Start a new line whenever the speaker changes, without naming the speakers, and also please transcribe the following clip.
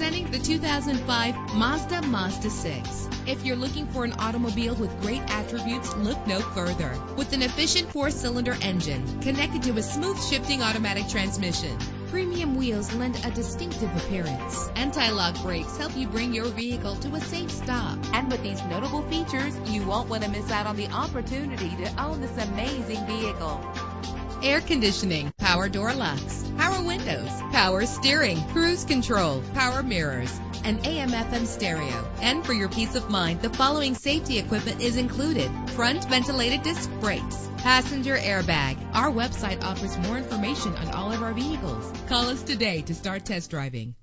the 2005 Mazda Mazda 6. If you're looking for an automobile with great attributes, look no further. With an efficient four-cylinder engine connected to a smooth shifting automatic transmission, premium wheels lend a distinctive appearance. Anti-lock brakes help you bring your vehicle to a safe stop.
And with these notable features, you won't want to miss out on the opportunity to own this amazing vehicle.
Air conditioning, power door locks, power windows, power steering, cruise control, power mirrors, and AM FM stereo. And for your peace of mind, the following safety equipment is included. Front ventilated disc brakes, passenger airbag. Our website offers more information on all of our vehicles. Call us today to start test driving.